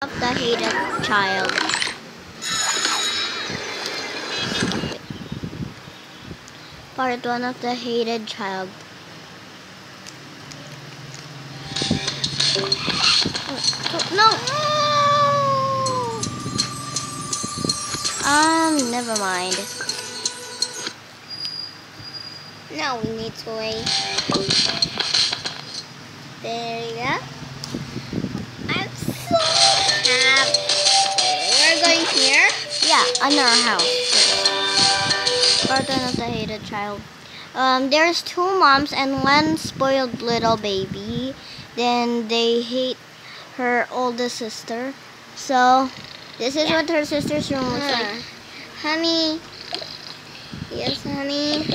of the hated child. Part one of the hated child. No. Um, never mind. Now we need to wait. There you go. Happy. We're going here? Yeah, under our house. One of the hated child. Um, there's two moms and one spoiled little baby. Then they hate her oldest sister. So, this is what her sister's room looks like. Honey. Yes, honey.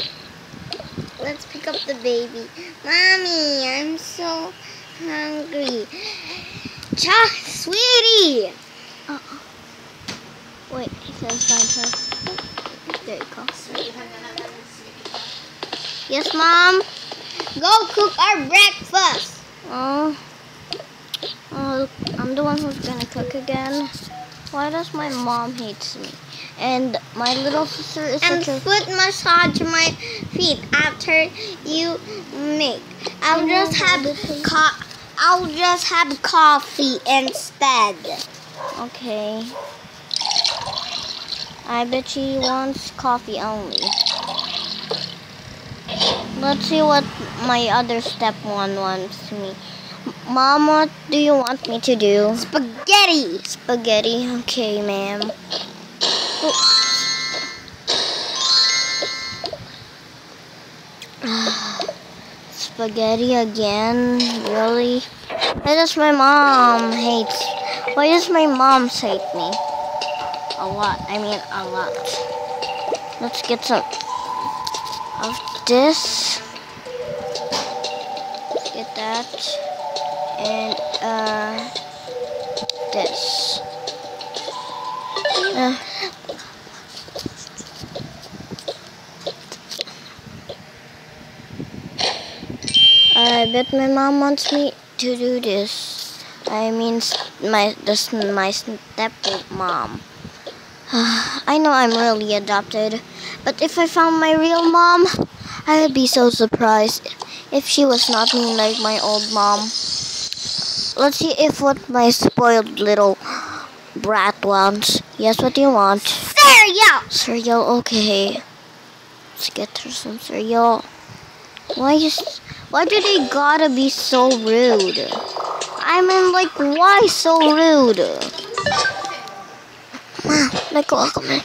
Let's pick up the baby. Mommy, I'm so hungry. Cha, sweetie. Uh -oh. Wait, can I find her? There you go. Yes, mom. Go cook our breakfast. Oh. Oh, I'm the one who's gonna cook again. Why does my mom hates me? And my little sister is and such a... foot massage my feet after you make. I'll just have co- I'll just have coffee instead. Okay. I bet she wants coffee only. Let's see what my other step one wants me. Mom, what do you want me to do? Spaghetti! Spaghetti, okay, ma'am. Spaghetti again? Really? Why does my mom hate? Why does my mom hate me? A lot. I mean, a lot. Let's get some of this. Get that. And, uh, this. Uh, I bet my mom wants me to do this. I mean, my this my step mom. I know I'm really adopted, but if I found my real mom, I would be so surprised if she was not mean like my old mom. Let's see if what my spoiled little brat wants. Yes, what do you want? Cereal! Cereal, okay. Let's get her some cereal. Why is why do they gotta be so rude? I mean, like, why so rude? Nagkuha ko na.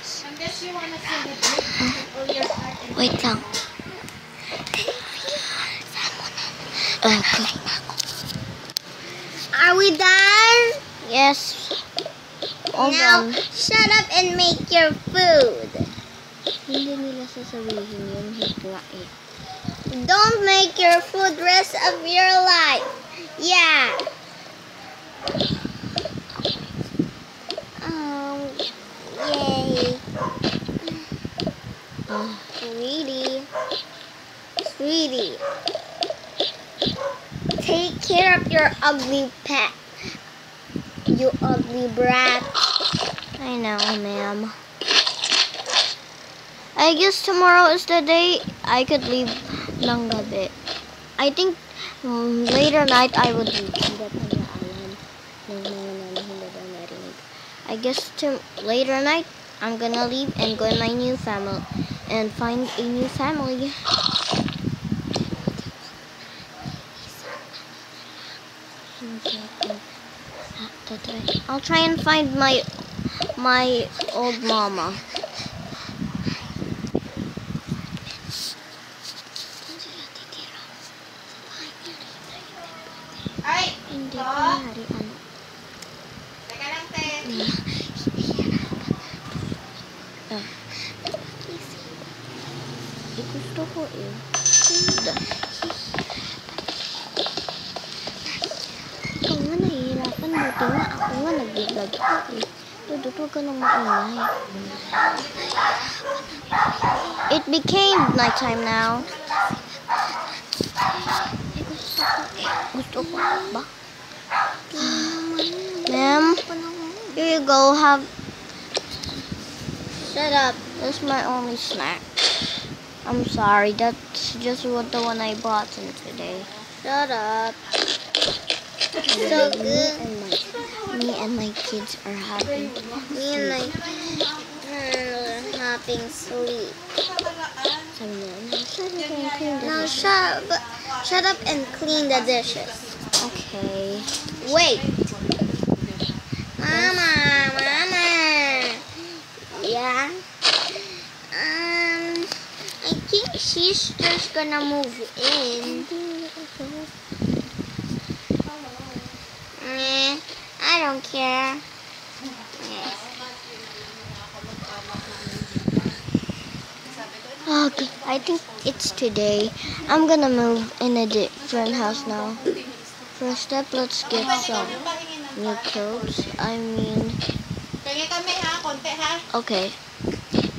Wait lang. Okay. Are we done? Yes. Hold now, on. shut up and make your food. Hindi nila sasabihin yun. Hit eh. Don't make your food rest of your life. Yeah. Um, yay. Sweetie. Sweetie. Take care of your ugly pet. You ugly brat. I know, ma'am. I guess tomorrow is the day I could leave ng gabi. I think um, later night I would mga. I guess to later night I'm gonna leave and go to my new family and find a new family. I'll try and find my my old mama. Hindi ko naharian. Teka lang, te. Ah. Hindi. Ikaw nga nahihirapan. Buti nga ako nga nag-vlog ko. Dudot, huwag ka nang maingay. It became nighttime now. Gusto ko? Ma'am? Here you go. Have. Shut up. That's my only snack. I'm sorry. That's just what the one I bought in today. Shut up. so good. Me and my kids are having. Me and my are having sleep. Now shut up. Shut up and clean the dishes. Okay. Wait. Mama, mama. Yeah. Think she's just gonna move in. Eh, I don't care. Okay, I think it's today. I'm gonna move in a different house now. First step, let's get some new clothes. I mean, Kaya kami ha, konti ha. okay.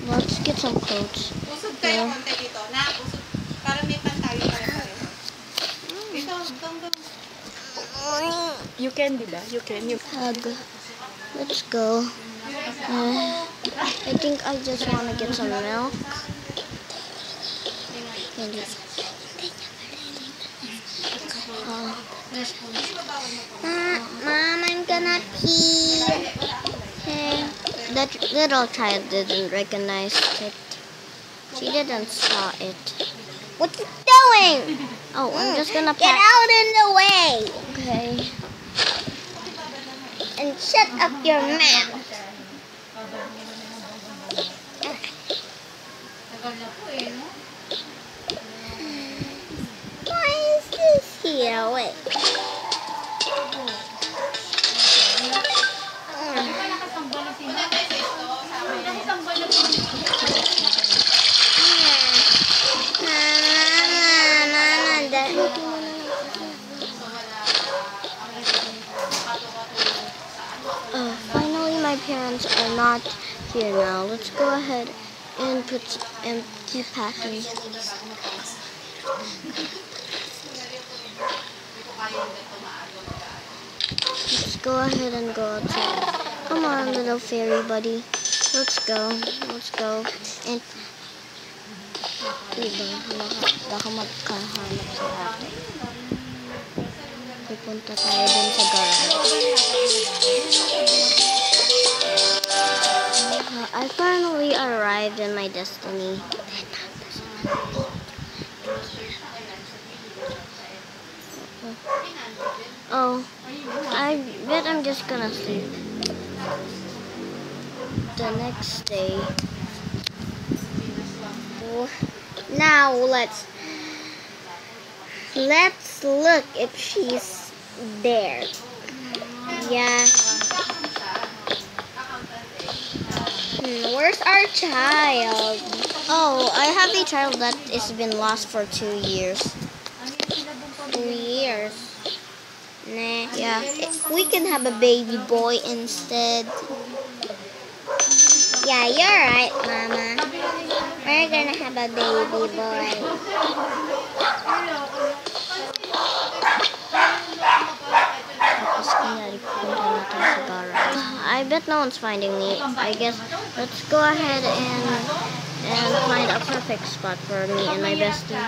Let's get some clothes. Usod kayo konti dito. Na, usod. Para may pantayo pare pareho. Dito, dong, dong. You can, di ba? You can. You Hug. Let's go. Uh, I think I just want to get some milk. Maybe. Oh. Mom, I'm gonna pee. Hey, that little child didn't recognize it. She didn't saw it. What you doing? Oh, I'm hmm. just gonna Get out in the way Okay. and shut up your mouth. Tagal na po no? Why is this here? Wait. Parents are not here now. Let's go ahead and put keep packing. Let's go ahead and go outside. Come on, little fairy buddy. Let's go. Let's go. And. Pupunta tayo dun sa. I finally arrived in my destiny. Oh, I bet I'm just gonna sleep. The next day. Now let's let's look if she's there. Yeah. Where's our child? Oh, I have a child that has been lost for two years. Two years. Nah. Yeah. We can have a baby boy instead. Yeah, you're right, Mama. We're gonna have a baby boy. Tapos kunyari pupunta natin sa garage. I bet no one's finding me. I guess let's go ahead and and find a perfect spot for me and my bestie.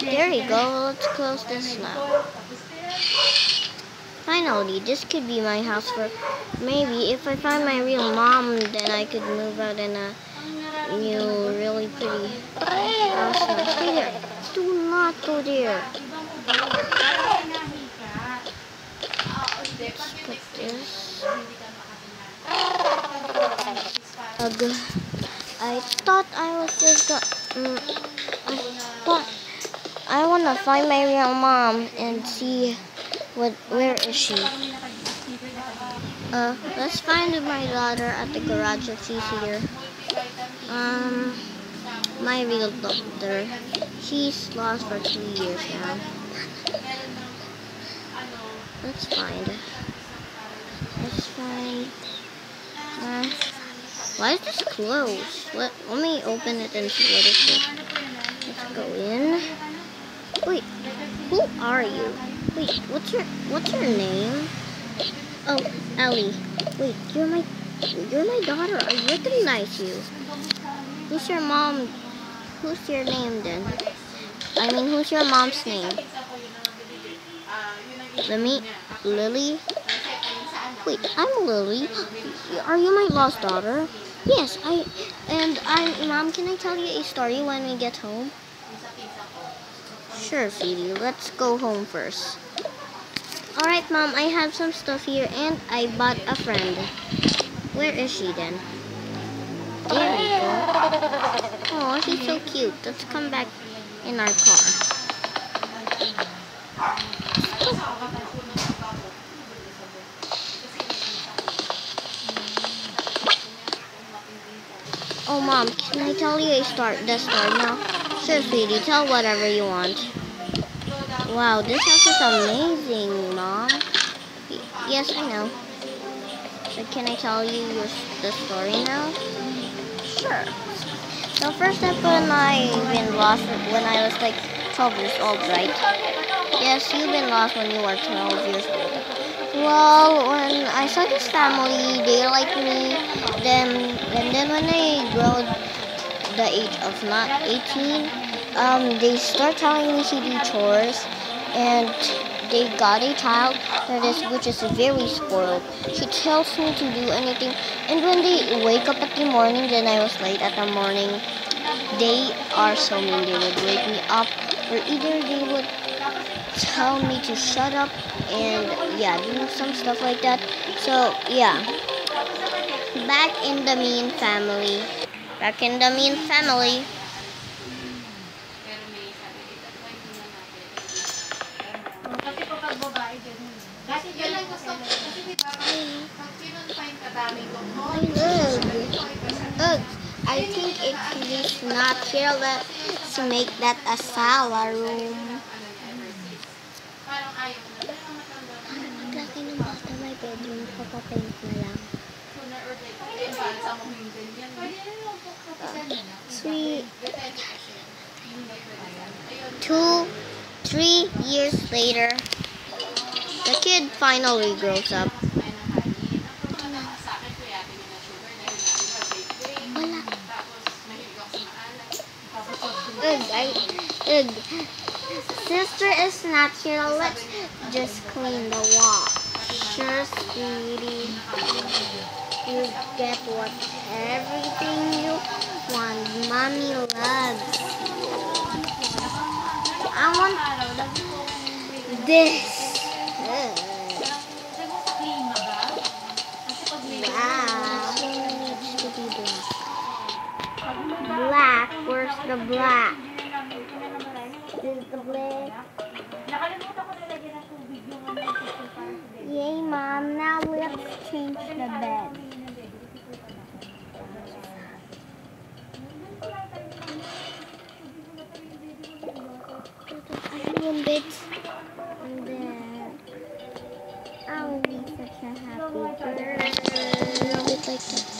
There you go. Let's close this now. Finally, this could be my house for maybe if I find my real mom, then I could move out in a new, really pretty house. Let's put this. Ugh. I thought I was just gonna. Mm, I thought I wanna find my real mom and see what where is she. Uh, let's find my daughter at the garage if she's here. Um, my real daughter. She's lost for two years now. Let's find. Let's find. Uh, why is this closed? Let Let me open it and see what it is. Let's go in. Wait, Who are you? Wait, what's your what's your name? Oh, Ellie. Wait, you're my you're my daughter. I recognize you. Who's your mom? Who's your name then? I mean, who's your mom's name? Let me, Lily. Wait, I'm Lily. Are you my lost daughter? Yes, I. And I, mom, can I tell you a story when we get home? Sure, sweetie. Let's go home first. Alright, Mom, I have some stuff here and I bought a friend. Where is she then? There we go. Oh, she's so cute. Let's come back in our car. Oh, Mom, can I tell you a start the story now? Sure, sweetie. Tell whatever you want. Wow, this house is amazing, Mom. Yes, I know. But can I tell you the story now? Sure. So first step when I been lost when I was like 12 years old, right? Yes, you've been lost when you were 12 years old. Well, when I saw this family, they like me. Then, and then when I grew the age of not 18, um, they start telling me to do chores and they got a child that is which is very spoiled. She tells me to do anything and when they wake up at the morning then I was late at the morning. They are so mean. They would wake me up or either they would tell me to shut up and yeah, do some stuff like that. So yeah. Back in the mean family. Back in the mean family. Kasi kapag babae, ganun. Kasi yun lang gusto ko. Kasi di ba, pag pinonfine ka dami ko, oh, Ugh. Ugh. I think it is not here. Let's make that a sala room. Ayun. Two, three years later, the kid finally grows up. Ugh. Sister is not here. Let's just clean the wall. Sure, sweetie. You get what everything you want. Mommy loves. I want this. Wow. Needs to be black. Black. Where's the black? Is the black? Yay, Mom. Now let's change the bed. One bit. And then I'll be such a happy girl. With like that.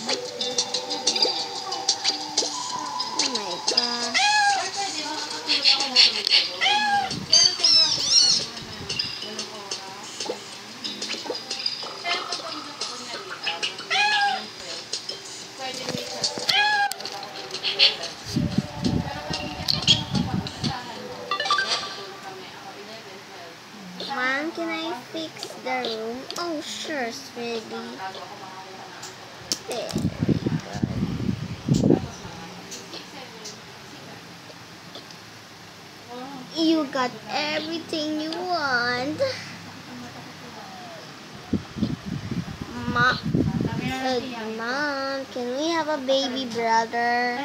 Mom, can we have a baby brother?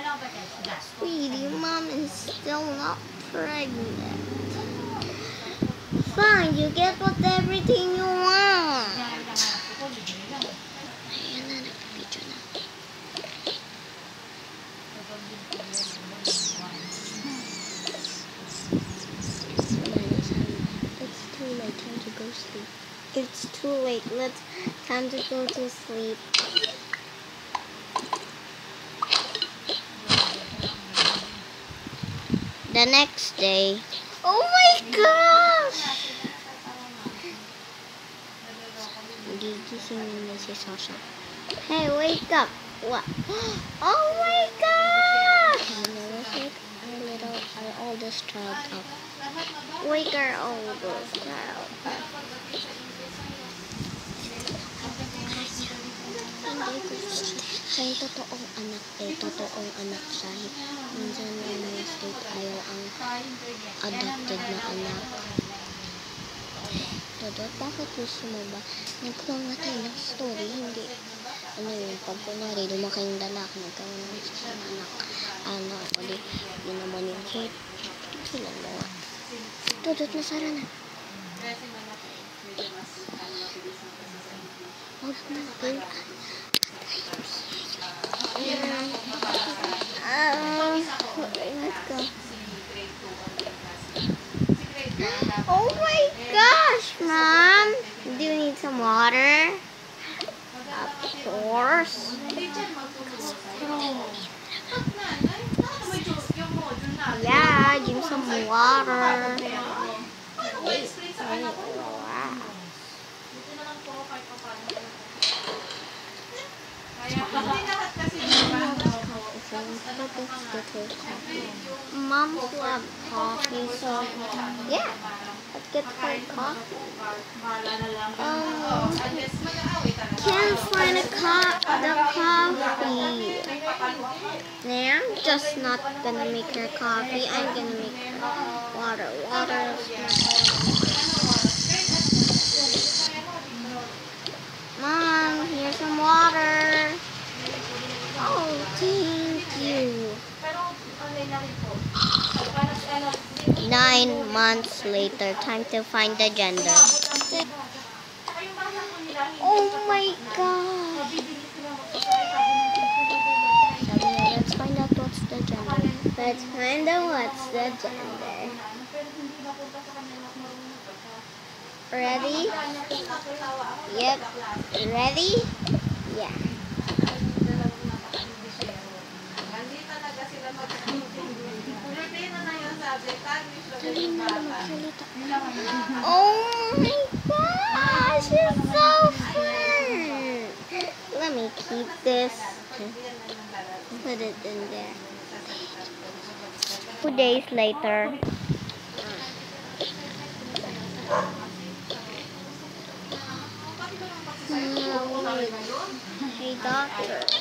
Sweetie, Mom is still not pregnant. Fine, you get what everything you want. It's too late. It's too late, let's time to go to sleep. the next day. Oh my gosh! Hey, wake up! What? Oh my gosh! wake our little, our oldest child. Wake our oldest child. Ko siya. Yung totoong anak eh. Totoong anak siya. Minsan mga state ayaw ang adopted na anak. Dodot, bakit gusto mo ba? Tayo ng story, hindi. Ano yun, pag kunwari, lumaki yung lalaki, nagkaroon ng isa sa anak. Ano, o di, yun naman yung hate. Sila mo nga. Dodot, nasara na. Huwag na, girl. Me some water. Wow. Mom's love coffee, so yeah, let's get her coffee. Um, can't find a cup, the coffee. Nah, I'm just not gonna make her coffee. I'm gonna make her water. Water. Mom, here's some water. Oh, thank you. Nine months later, time to find the gender. Oh my god. Let's find out what's the gender. Let's find out what's the gender. Ready? Yep. Ready? Yeah. Oh my gosh, it's so fun. Let me keep this. Put it in there. Two days later. Mm, hey doctor.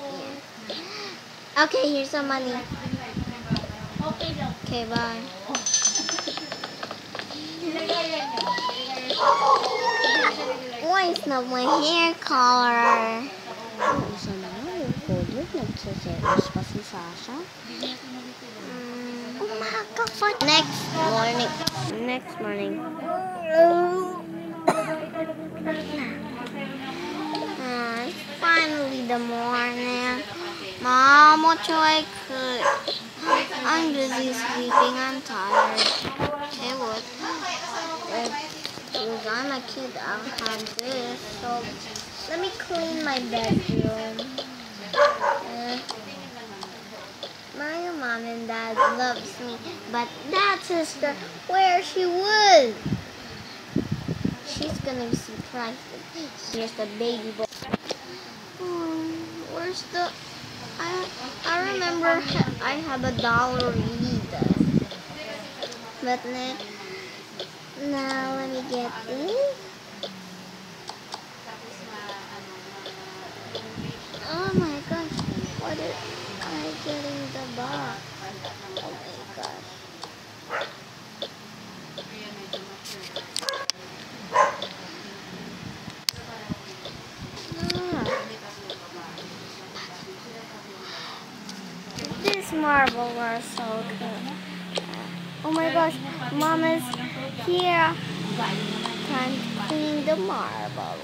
Okay, here's some money. Okay, bye. Why is not my hair color? Isa na nga yung color. Nagsaseros pa si Sasha. Mm, umaga pa. Next morning. Next morning. Ah, finally the morning. Mom, what should I cook? I'm busy sleeping. I'm tired. Hey, what? Because I'm a kid, I'll have this. So let me clean my bedroom. Uh, my mom and dad loves me, but that sister, where she was? She's gonna be surprised. Here's the baby boy. Hmm, where's the? I, I remember I have a dollar read. But now, now let me get this. Oh my gosh, what are I getting the box? Oh my gosh. This marble was so good. Oh my gosh, mom is here. Time to clean the marbles.